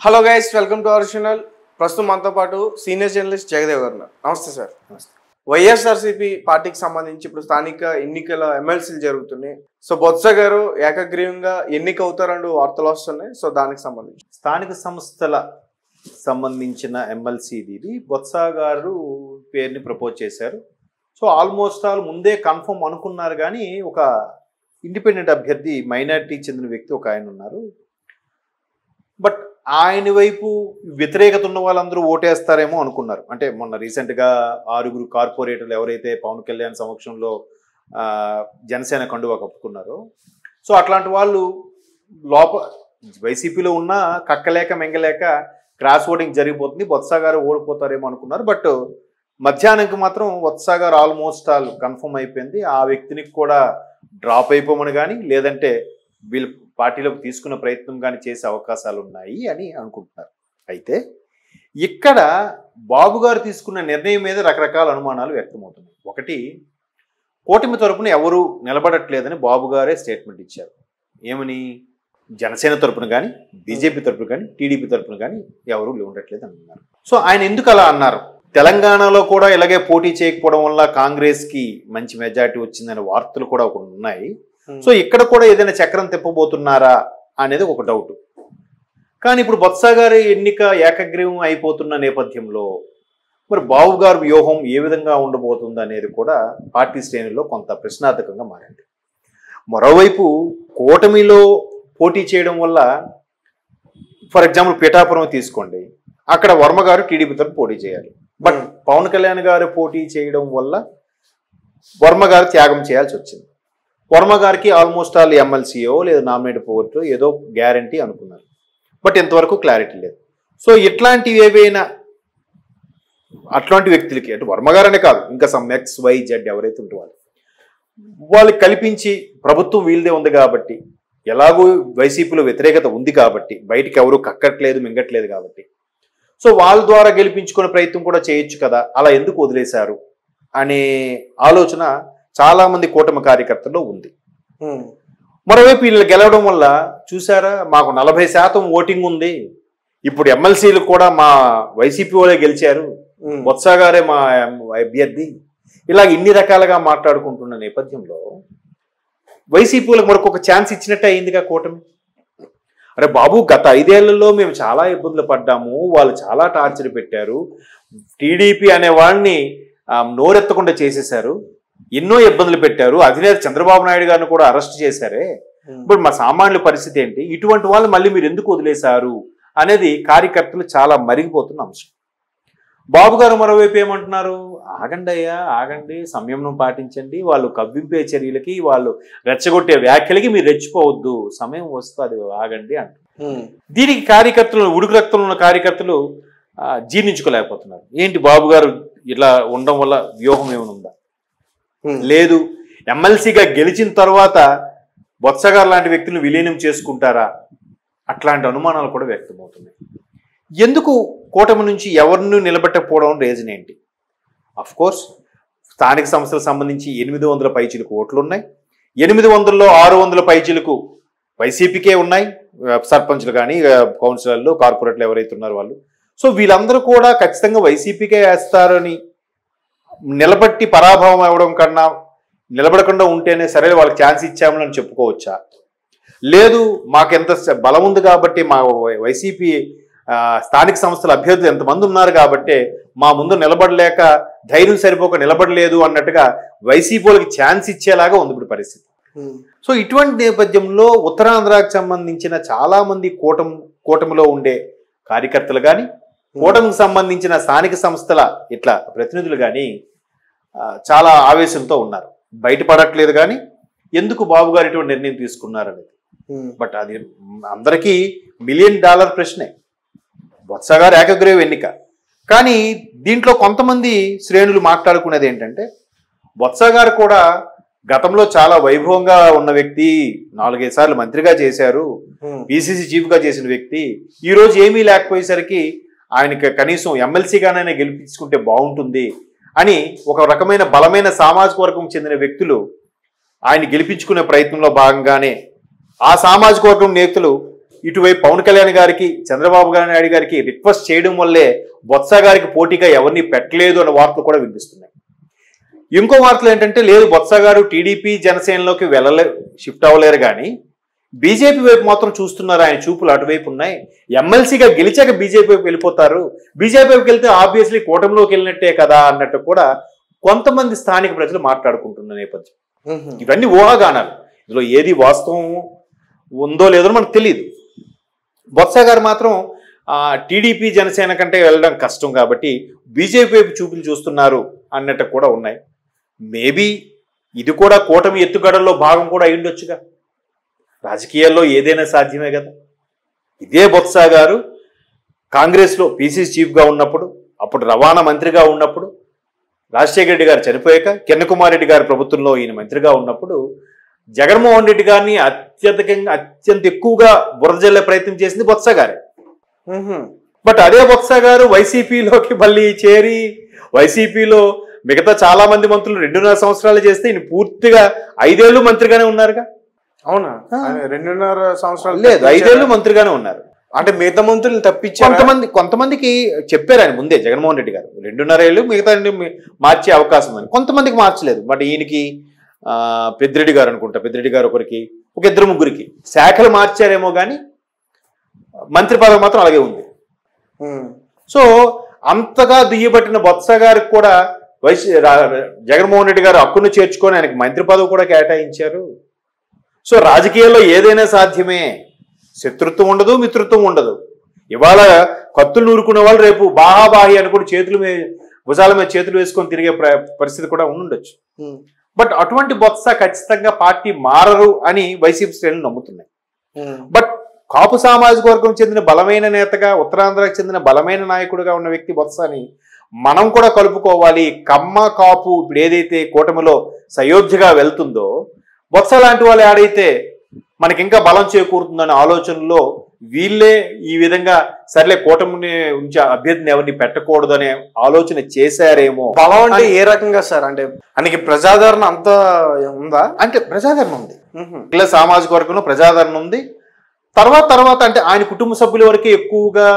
Hello guys welcome to our channel ప్రస్తుతం మనతో పాటు సీనియర్ జర్నలిస్ట్ జగదేవ్ గారు. నమస్తే సార్. వైఎస్ఆర్సీపీ పార్టీకి సంబంధించి ఇప్పుడు స్థానిక ఎన్నికల ఎమ్మెల్సీలు జరుగుతున్నాయి. సో బొత్స గారు ఏకగ్రీవంగా ఎన్నిక అవుతారంటూ వార్తలు వస్తున్నాయి. సో దానికి సంబంధించి. స్థానిక సంస్థల సంబంధించిన ఎమ్మెల్సీ ఇది బొత్స గారు పేరుని ప్రపోజ్ చేశారు. సో ఆల్మోస్ట్ ఆల్ ముందే కన్ఫర్మ్ అనుకున్నారు కానీ ఒక ఇండిపెండెంట్ అభ్యర్థి మైనారిటీ చెందిన వ్యక్తి ఒక ఆయన ఉన్నారు. బట్ ఆయన వైపు వ్యతిరేకత ఉన్న వాళ్ళందరూ ఓటేస్తారేమో అనుకున్నారు. అంటే మొన్న రీసెంట్గా ఆరుగురు కార్పొరేటర్లు ఎవరైతే పవన్ కళ్యాణ్ సమక్షంలో జనసేన కండువా కప్పుకున్నారో సో అట్లాంటి వాళ్ళు లోప వైసీపీలో ఉన్న కక్కలేక మెంగలేక క్రాస్ ఓటింగ్ జరిగిపోతుంది బొత్స గారు ఓడిపోతారేమో అనుకున్నారు. బట్ మధ్యాహ్నంకి మాత్రం వత్స గారు ఆల్మోస్ట్ ఆల్ కన్ఫర్మ్ అయిపోయింది. ఆ వ్యక్తిని కూడా డ్రాప్ అయిపోమని కానీ లేదంటే వీళ్ళు పార్టీలోకి తీసుకున్న ప్రయత్నం కానీ చేసే అవకాశాలు ఉన్నాయి అని అనుకుంటున్నారు. అయితే ఇక్కడ బాబు గారు తీసుకున్న నిర్ణయం మీద రకరకాల అనుమానాలు వ్యక్తమవుతున్నాయి. ఒకటి కూటమి తరపున ఎవరు నిలబడట్లేదని బాబు గారే స్టేట్మెంట్ ఇచ్చారు. ఏమని? జనసేన తరపున కానీ బీజేపీ తరపున కానీ టీడీపీ తరపున కానీ ఎవరు ఉండట్లేదు అంటున్నారు సో ఆయన ఎందుకు అలా అన్నారు? తెలంగాణలో కూడా ఇలాగే పోటీ చేయకపోవడం వల్ల కాంగ్రెస్కి మంచి మెజారిటీ వచ్చిందనే వార్తలు కూడా ఒక ఉన్నాయి. సో ఇక్కడ కూడా ఏదైనా చక్రం తిప్పబోతున్నారా అనేది ఒక డౌట్ కానీ ఇప్పుడు బొత్స గారి ఎన్నిక ఏకగ్రీవం అయిపోతున్న నేపథ్యంలో మరి బాబు గారి వ్యూహం ఏ విధంగా ఉండబోతుంది అనేది కూడా పార్టీ శ్రేణుల్లో కొంత ప్రశ్నార్థకంగా మారింది. మరోవైపు కూటమిలో పోటీ చేయడం వల్ల ఫర్ ఎగ్జాంపుల్ పిఠాపురం తీసుకోండి అక్కడ వర్మ గారు టీడీపీ తరపు పోటీ చేయాలి. బట్ పవన్ కళ్యాణ్ గారు పోటీ చేయడం వల్ల వర్మ గారు త్యాగం చేయాల్సి వచ్చింది. వర్మ గారికి ఆల్మోస్ట్ ఆల్ ఎమ్మెల్సీయో లేదా నామినేట్ పోగొట్టు ఏదో గ్యారంటీ అనుకున్నారు. బట్ ఇంతవరకు క్లారిటీ లేదు. సో ఇట్లాంటివి ఏవైనా అట్లాంటి వ్యక్తులకి అంటే వర్మగారనే కాదు ఇంకా సమ్ ఎక్స్ వై జెడ్ ఎవరైతే ఉంటే వాళ్ళు వాళ్ళకి కల్పించి ప్రభుత్వం వీళ్ళదే ఉంది కాబట్టి ఎలాగో వైసీపీలో వ్యతిరేకత ఉంది కాబట్టి బయటికి ఎవరు కక్కట్లేదు మింగట్లేదు కాబట్టి. సో వాళ్ళ ద్వారా గెలిపించుకునే ప్రయత్నం కూడా చేయొచ్చు కదా అలా ఎందుకు వదిలేశారు అనే ఆలోచన చాలా మంది కూటమి కార్యకర్తల్లో ఉంది. మరోవైపు వీళ్ళు గెలవడం వల్ల చూసారా మాకు నలభై శాతం ఓటింగ్ ఉంది. ఇప్పుడు ఎమ్మెల్సీలు కూడా మా వైసీపీ వాళ్ళే గెలిచారు. బొత్స గారే మా అభ్యర్థి. ఇలా ఇన్ని రకాలుగా మాట్లాడుకుంటున్న నేపథ్యంలో వైసీపీలకు మరొక ఛాన్స్ ఇచ్చినట్టే అయిందిగా కూటమి. అరే బాబు గత ఐదేళ్ళలో మేము చాలా ఇబ్బందులు పడ్డాము. వాళ్ళు చాలా టార్చర్ పెట్టారు. టీడీపీ అనే వాడిని నోరెత్తకుండా చేసేశారు. ఎన్నో ఇబ్బందులు పెట్టారు. అధినేత చంద్రబాబు నాయుడు గారిని కూడా అరెస్ట్ చేశారే. ఇప్పుడు మా సామాన్యుల పరిస్థితి ఏంటి? ఇటువంటి వాళ్ళు మళ్ళీ మీరు ఎందుకు వదిలేశారు? అనేది కార్యకర్తలు చాలా మరిగిపోతున్న అంశం. బాబు గారు మరోవైపు ఏమంటున్నారు? ఆగండి అయ్యా ఆగండి సంయమనం పాటించండి. వాళ్ళు కవ్వింపే చర్యలకి వాళ్ళు రెచ్చగొట్టే వ్యాఖ్యలకి మీరు రెచ్చిపోవద్దు. సమయం వస్తుంది ఆగండి అంటారు. దీనికి కార్యకర్తలు ఉడుకు రక్తంలో ఉన్న కార్యకర్తలు జీర్ణించుకోలేకపోతున్నారు. ఏంటి బాబు గారు ఇలా ఉండడం వల్ల వ్యూహం ఏమైనా ఉందా. లేదు. ఎమ్మెల్సీగా గెలిచిన తర్వాత బొత్సగారు లాంటి వ్యక్తులను విలీనం చేసుకుంటారా? అట్లాంటి అనుమానాలు కూడా వ్యక్తమవుతున్నాయి. ఎందుకు కూటమి నుంచి ఎవరిని నిలబెట్టకపోవడం రీజన్ ఏంటి? అఫ్ కోర్స్ స్థానిక సంస్థలకు సంబంధించి ఎనిమిది వందల పైచీలకు ఓట్లు ఉన్నాయి. ఎనిమిది వందల్లో ఆరు వందల పైచీలకు వైసీపీకే ఉన్నాయి. సర్పంచ్లు కానీ కౌన్సిలర్లు కార్పొరేట్లు ఎవరైతే ఉన్నారో వాళ్ళు. సో వీళ్ళందరూ కూడా ఖచ్చితంగా వైసీపీకే వేస్తారని నిలబట్టి పరాభవం అవ్వడం కన్నా నిలబడకుండా ఉంటేనే సరే వాళ్ళకి ఛాన్స్ ఇచ్చామని చెప్పుకోవచ్చా లేదు మాకెంత బలం ఉంది కాబట్టి మా వైసీపీ స్థానిక సంస్థల అభ్యర్థులు ఎంతమంది ఉన్నారు కాబట్టి మా ముందు నిలబడలేక ధైర్యం సరిపోక నిలబడలేదు అన్నట్టుగా వైసీపీ వాళ్ళకి ఛాన్స్ ఇచ్చేలాగా ఉంది ఇప్పుడు పరిస్థితి. సో ఇటువంటి నేపథ్యంలో ఉత్తరాంధ్రకు సంబంధించిన చాలా మంది కూటమి కూటమిలో ఉండే కార్యకర్తలు కానీ కూటమికి సంబంధించిన స్థానిక సంస్థల ఇట్లా ప్రతినిధులు కానీ చాలా ఆవేశంతో ఉన్నారు. బయటపడట్లేదు కానీ ఎందుకు బాబు గారు ఇటువంటి నిర్ణయం తీసుకున్నారు అనేది. బట్ అది అందరికీ మిలియన్ డాలర్ ప్రశ్నే. బొత్స గారు ఏకగ్రీవ ఎన్నిక. కానీ దీంట్లో కొంతమంది శ్రేణులు మాట్లాడుకునేది ఏంటంటే బొత్స గారు కూడా గతంలో చాలా వైభవంగా ఉన్న వ్యక్తి నాలుగైదు సార్లు మంత్రిగా చేశారు. పిసిసి చీఫ్గా చేసిన వ్యక్తి ఈ రోజు ఏమీ లేకపోయేసరికి ఆయనకి కనీసం ఎమ్మెల్సీగానైనా గెలిపించుకుంటే బాగుంటుంది అని ఒక రకమైన బలమైన సామాజిక వర్గం చెందిన వ్యక్తులు ఆయన గెలిపించుకునే ప్రయత్నంలో భాగంగానే ఆ సామాజిక వర్గం నేతలు ఇటువైపు పవన్ కళ్యాణ్ గారికి చంద్రబాబు గారి నాయుడు గారికి రిక్వెస్ట్ చేయడం వల్లే బొత్స గారికి పోటీగా ఎవరిని పెట్టలేదు అన్న వార్తలు కూడా వినిపిస్తున్నాయి. ఇంకో వార్తలు ఏంటంటే లేదు బొత్స గారు టీడీపీ జనసేనలోకి వెళ్ళలే షిఫ్ట్ అవ్వలేరు కానీ బీజేపీ వైపు మాత్రం చూస్తున్నారు ఆయన చూపులు అటువైపు ఉన్నాయి. ఎమ్మెల్సీగా గెలిచాక బీజేపీ వైపు వెళ్ళిపోతారు. బీజేపీ వైపు వెళ్తే ఆబ్వియస్లీ కూటమిలోకి వెళ్ళినట్టే కదా అన్నట్టు కూడా కొంతమంది స్థానిక ప్రజలు మాట్లాడుకుంటున్న నేపథ్యం. ఇవన్నీ ఊహాగానాలు. ఇందులో ఏది వాస్తవం ఉందో లేదో మనకు తెలియదు బొత్స గారు మాత్రం టీడీపీ జనసేన కంటే వెళ్ళడం కష్టం కాబట్టి బీజేపీ వైపు చూపులు చూస్తున్నారు అన్నట్టు కూడా ఉన్నాయి. మేబీ ఇది కూడా కూటమి ఎత్తుగడల్లో భాగం కూడా అయ్యుండొచ్చుగా. రాజకీయాల్లో ఏదైనా సాధ్యమే కదా. ఇదే బొత్స గారు కాంగ్రెస్లో పీసీసీ చీఫ్గా ఉన్నప్పుడు అప్పుడు రవాణా మంత్రిగా ఉన్నప్పుడు రాజశేఖర రెడ్డి గారు చనిపోయాక కిరణ్ కుమార్ రెడ్డి గారి ప్రభుత్వంలో ఈయన మంత్రిగా ఉన్నప్పుడు జగన్మోహన్ రెడ్డి గారిని అత్యధికంగా అత్యంత ఎక్కువగా బురదజల్లే ప్రయత్నం చేసింది బొత్స గారే. బట్ అదే బొత్స గారు వైసీపీలోకి మళ్ళీ చేరి వైసీపీలో మిగతా చాలా మంది మంత్రులు రెండున్నర సంవత్సరాలు చేస్తే ఈయన పూర్తిగా ఐదేళ్ళు మంత్రిగానే ఉన్నారుగా. అవునా? రెండున్నర సంవత్సరాలు లేదు? ఐదేళ్ళు మంత్రిగానే ఉన్నారు. అంటే మిగతా మంత్రులు తప్పించారు? కొంతమంది కొంతమందికి చెప్పారు ఆయన ముందే జగన్మోహన్ రెడ్డి గారు. రెండున్నర ఏళ్ళు మిగతా మార్చే అవకాశం ఉందని కొంతమందికి మార్చలేదు బట్ ఈయనకి ఆ, పెద్దిరెడ్డి గారు అనుకుంటా. పెద్దిరెడ్డి గారు ఒకరికి ఒక ఇద్దరు ముగ్గురికి. శాఖలు మార్చారేమో కానీ మంత్రి పదవి మాత్రం అలాగే ఉంది. సో అంతగా దుయ్యబట్టిన బొత్స గారికి కూడా వైసీ జగన్మోహన్ రెడ్డి గారు హక్కును చేర్చుకొని ఆయనకి మంత్రి పదవి కూడా కేటాయించారు. సో రాజకీయాల్లో ఏదైనా సాధ్యమే. శత్రుత్వం ఉండదు మిత్రుత్వం ఉండదు. ఇవాళ కత్తులు నూరుకునే వాళ్ళు రేపు బాహాబాహి అనుకుని చేతుల మీద భుజాల మీద చేతులు వేసుకొని తిరిగే ప్ర- పరిస్థితి కూడా ఉండుండొచ్చు బట్ అటువంటి బొత్స ఖచ్చితంగా పార్టీ మారరు అని వైసీపీ శ్రేణులు నమ్ముతున్నాయి. బట్ కాపు సామాజిక వర్గం చెందిన బలమైన నేతగా ఉత్తరాంధ్రకు చెందిన బలమైన నాయకుడిగా ఉన్న వ్యక్తి బొత్సని మనం కూడా కలుపుకోవాలి. కమ్మ కాపు ఇప్పుడు ఏదైతే కూటమిలో సయోధ్యగా వెళ్తుందో బొత్స లాంటి వాళ్ళు ఆడైతే మనకి ఇంకా బలం చేకూరుతుందనే ఆలోచనలో వీళ్ళే ఈ విధంగా సర్లే కూటమిని ఉంచి అభ్యర్థిని ఎవరిని పెట్టకూడదు అనే ఆలోచన చేశారేమో. బలం అంటే ఏ రకంగా సార్? అంటే ఆయనకి ప్రజాదరణ అంత ఉందా? అంటే ప్రజాదరణ ఉంది. ఇలా సామాజిక వర్గంలో ప్రజాదరణ ఉంది. తర్వాత తర్వాత అంటే ఆయన కుటుంబ సభ్యుల వరకే ఎక్కువగా